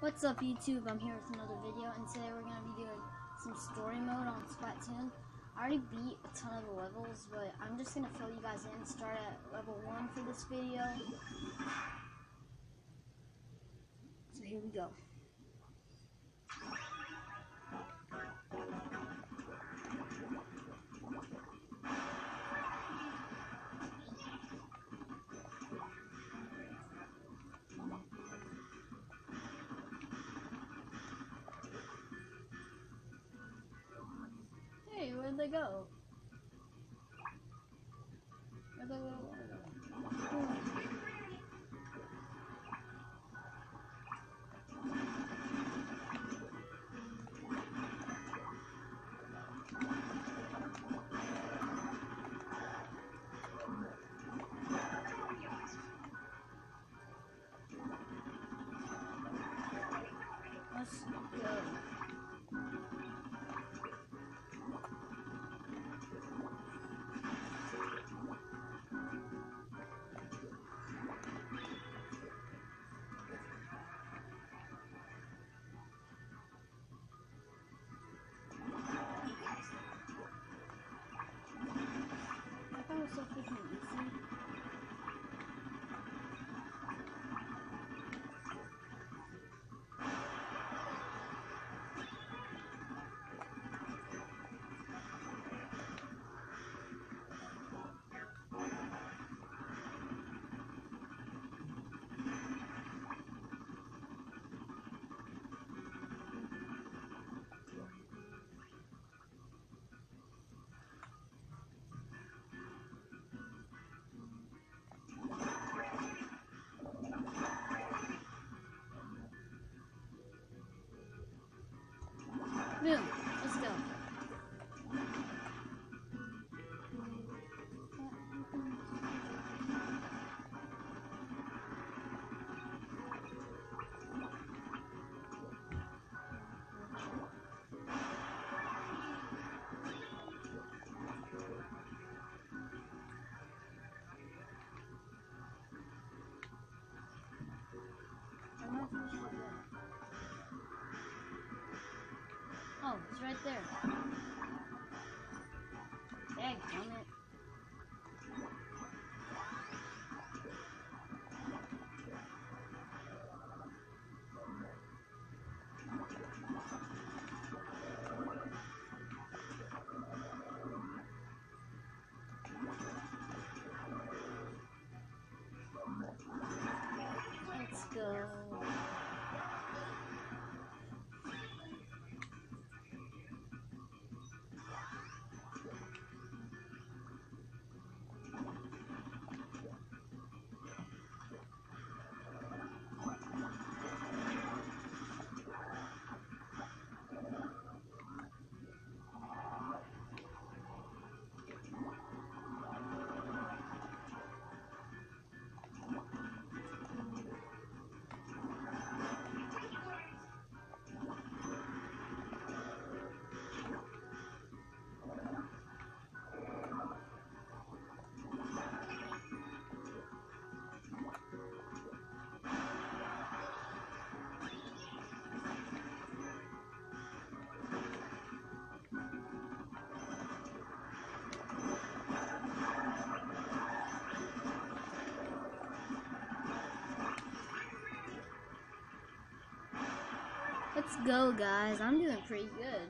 What's up YouTube? I'm here with another video and today we're going to be doing some story mode on Splatoon. I already beat a ton of the levels, but I'm just going to fill you guys in. Start at level 1 for this video. So here we go. They go? Where'd they go? Oh, it's right there. Dadgummit. Let's go, guys. I'm doing pretty good.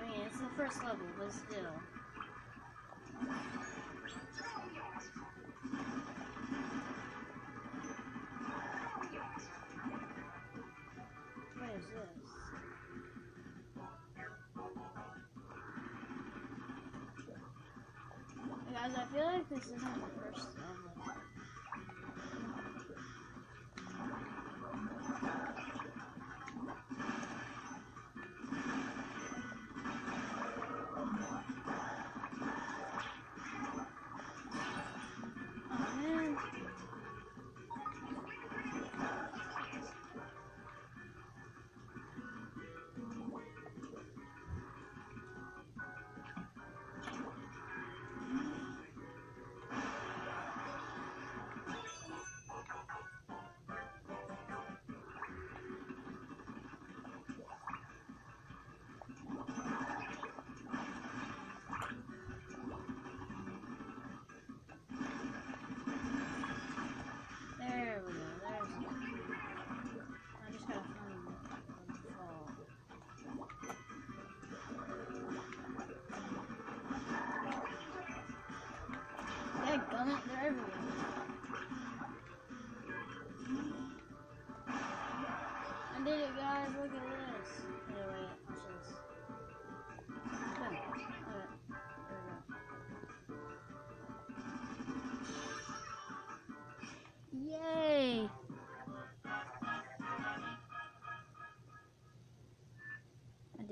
I mean, it's the first level, but still. What is this? Guys, I feel like this isn't the first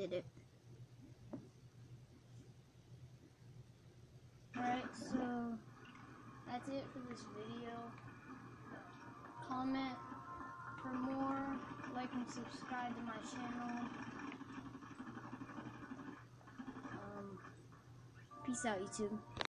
did it. Alright, so that's it for this video. Comment for more, like and subscribe to my channel. Um, peace out, YouTube.